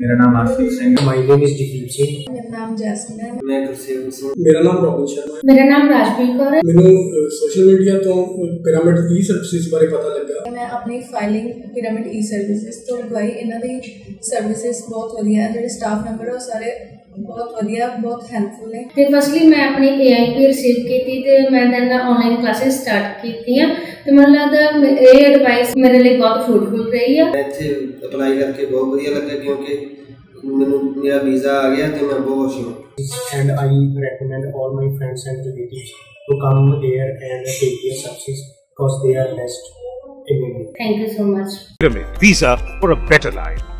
ਮੇਰਾ ਨਾਮ Ashish Singh my name is Jagdeep Singh. ਮੇਰਾ ਨਾਮ ਜੈਸਮੀਨ ਹੈ। ਮੈਂ ਗੁਰਸੇਵਕ ਸਿੰਘ। ਮੇਰਾ ਨਾਮ ਰੋਬਿਨ ਸ਼ਰਮਾ ਹੈ। ਮੇਰਾ ਨਾਮ ਰਾਜਪ੍ਰੀਤ ਕੌਰ ਹੈ। ਮੈਨੂੰ ਸੋਸ਼ਲ ਮੀਡੀਆ ਤੋਂ ਪਿਰਾਮਿਡ ਈ ਸਰਵਿਸਿਜ਼ ਬਾਰੇ ਪਤਾ ਲੱਗਾ। ਮੈਂ ਆਪਣੀ ਫਾਈਲਿੰਗ ਪਿਰਾਮਿਡ ਈ ਸਰਵਿਸਿਜ਼ ਤੋਂ ਲਗਵਾਈ। ਇਹਨਾਂ ਦੀ ਸਰਵਿਸਿਜ਼ ਬਹੁਤ ਵਧੀਆ ਹੈ। ਜਿਹੜੇ ਸਟਾਫ ਮੈਂਬਰ ਉਹ ਸਾਰੇ ਬਹੁਤ ਵਧੀਆ ਬਹੁਤ ਹੈਲਪਫੁਲ ਨੇ। ਤੇ ਫਸਟਲੀ ਮੈਂ ਆਪਣੀ AIP ਰਿਸੀਵ ਕੀਤੀ ਤੇ ਮੈਂ ਦੈਨ ਆਨਲਾਈਨ ਕਲਾਸਿਸ ਸਟਾਰਟ ਕੀਤੀਆਂ। ਤੇ ਮੈਨੂੰ ਲੱਗਦਾ ਇਹ ਐਡਵਾਈਸ ਮੇਰੇ ਲਈ ਬਹੁਤ ਫਰੂਟਫੁਲ ਰਹੀ ਆ। ਇੱਥੇ ਅਪਲਾਈ ਕਰਕੇ ਬਹੁਤ ਵਧੀਆ ਲੱਗਾ ਕਿਉਂਕਿ ਮੈਨੂੰ ਮੇਰਾ ਵੀਜ਼ਾ ਆ ਗਿਆ ਤੇ ਮੈਂ ਬਹੁਤ ਖੁਸ਼ ਹਾਂ and I recommend all my friends and relatives to come there and take their services because they are best in India. Thank you so much Pyramid Visa for a better life.